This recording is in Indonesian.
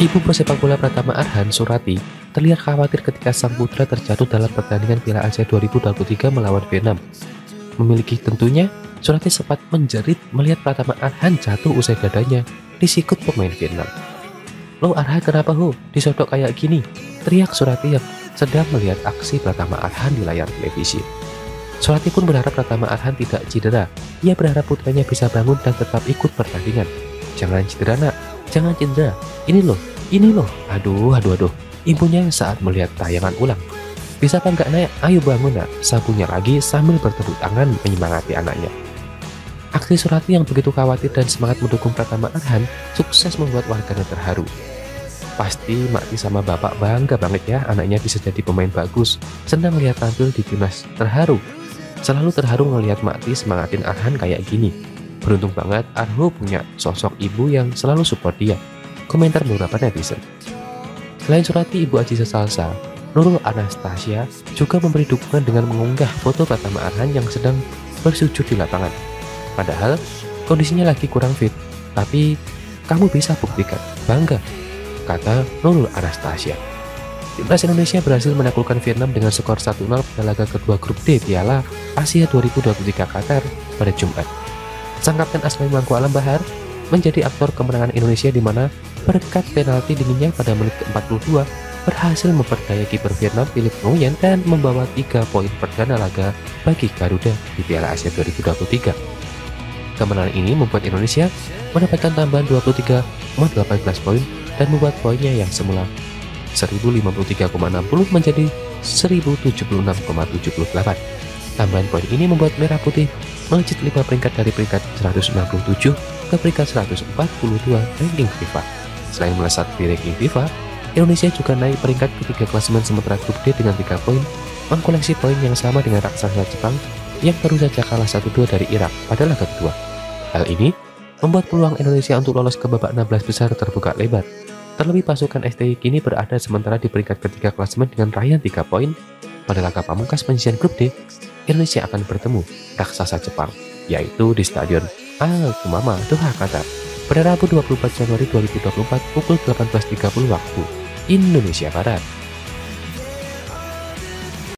Ibu pesepak bola Pratama Arhan, Surati, terlihat khawatir ketika sang putra terjatuh dalam pertandingan Piala Asia 2023 melawan Vietnam. Memiliki tentunya, Surati sempat menjerit melihat Pratama Arhan jatuh usai dadanya disikut pemain Vietnam. Lo Arhan kenapa ho? Disodok kayak gini? Teriak Surati yang sedang melihat aksi Pratama Arhan di layar televisi. Surati pun berharap Pratama Arhan tidak cedera. Ia berharap putranya bisa bangun dan tetap ikut pertandingan. Jangan cedera nak, jangan cedera. Ini loh, ini loh. Aduh, aduh, aduh. Ibunya saat melihat tayangan ulang. Bisa apa enggak naik? Ayo bangun nak. Sabunya lagi sambil bertepuk tangan menyemangati anaknya. Aksi Surati yang begitu khawatir dan semangat mendukung Pratama Arhan sukses membuat warganya terharu. Pasti Makti sama bapak bangga banget ya anaknya bisa jadi pemain bagus. Senang lihat tampil di timnas terharu. Selalu terharu melihat Makti semangatin Arhan kayak gini. Beruntung banget Arho punya sosok ibu yang selalu support dia komentar beberapa netizen. Selain Surati Ibu Aji Salsa, Nurul Anastasia juga memberi dukungan dengan mengunggah foto Pratama Arhan yang sedang bersujud di lapangan. Padahal kondisinya lagi kurang fit, tapi kamu bisa buktikan, bangga, kata Nurul Anastasia. Timnas Indonesia berhasil menaklukkan Vietnam dengan skor 1-0 pada laga kedua grup D Piala Asia 2023 Qatar pada Jumat. Sang kapten Asmai Mangku Alam Bahar menjadi aktor kemenangan Indonesia di mana berkat penalti dinginnya pada menit ke-42 berhasil memperdaya kiper Vietnam Philip Nguyen dan membawa 3 poin perdana laga bagi Garuda di Piala Asia 2023. Kemenangan ini membuat Indonesia mendapatkan tambahan 23,18 poin dan membuat poinnya yang semula 1053,60 menjadi 1076,78. Tambahan poin ini membuat Merah Putih melejit 5 peringkat dari peringkat 167 ke peringkat 142 ranking FIFA. Selain melesat di ranking FIFA, Indonesia juga naik peringkat ketiga klasemen sementara grup D dengan 3 poin, mengkoleksi poin yang sama dengan raksasa Jepang yang baru saja kalah 1-2 dari Irak pada laga kedua. Hal ini membuat peluang Indonesia untuk lolos ke babak 16 besar terbuka lebar. Terlebih pasukan STI kini berada sementara di peringkat ketiga klasemen dengan raihan 3 poin. Pada laga pamungkas penyisian grup D, Indonesia akan bertemu raksasa Jepang, yaitu di Stadion Al-Tumama, Doha, Qatar, pada Rabu 24 Januari 2024 pukul 18.30 waktu Indonesia Barat.